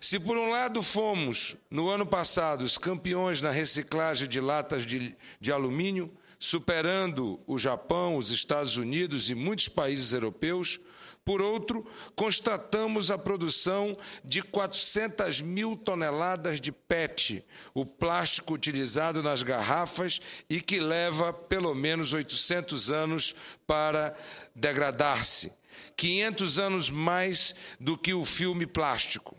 Se por um lado fomos, no ano passado, os campeões na reciclagem de latas de, de alumínio, superando o Japão, os Estados Unidos e muitos países europeus, por outro, constatamos a produção de 400 mil toneladas de PET, o plástico utilizado nas garrafas e que leva pelo menos 800 anos para degradar-se. 500 anos mais do que o filme plástico.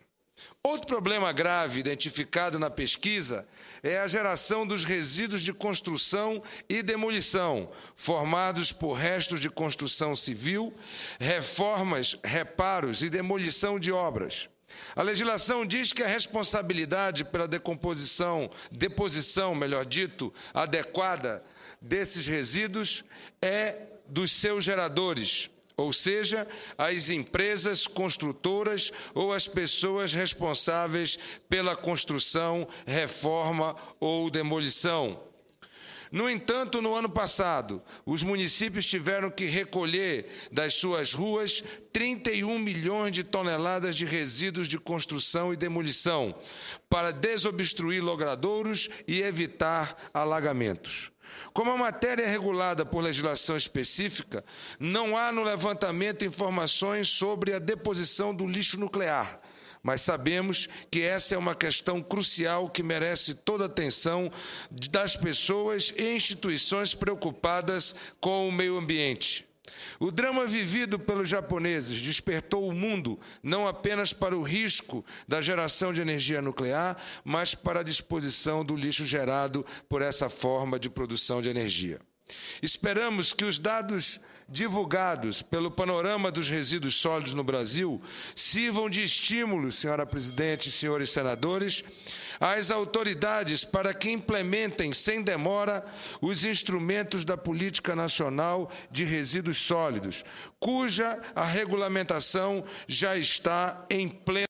Outro problema grave identificado na pesquisa é a geração dos resíduos de construção e demolição, formados por restos de construção civil, reformas, reparos e demolição de obras. A legislação diz que a responsabilidade pela decomposição, deposição, melhor dito, adequada desses resíduos é dos seus geradores, ou seja, as empresas construtoras ou as pessoas responsáveis pela construção, reforma ou demolição. No entanto, no ano passado, os municípios tiveram que recolher das suas ruas 31 milhões de toneladas de resíduos de construção e demolição para desobstruir logradouros e evitar alagamentos. Como a matéria é regulada por legislação específica, não há no levantamento informações sobre a deposição do lixo nuclear. Mas sabemos que essa é uma questão crucial que merece toda a atenção das pessoas e instituições preocupadas com o meio ambiente. O drama vivido pelos japoneses despertou o mundo não apenas para o risco da geração de energia nuclear, mas para a disposição do lixo gerado por essa forma de produção de energia. Esperamos que os dados divulgados pelo panorama dos resíduos sólidos no Brasil sirvam de estímulo, senhora presidente senhores senadores, às autoridades para que implementem sem demora os instrumentos da Política Nacional de Resíduos Sólidos, cuja a regulamentação já está em pleno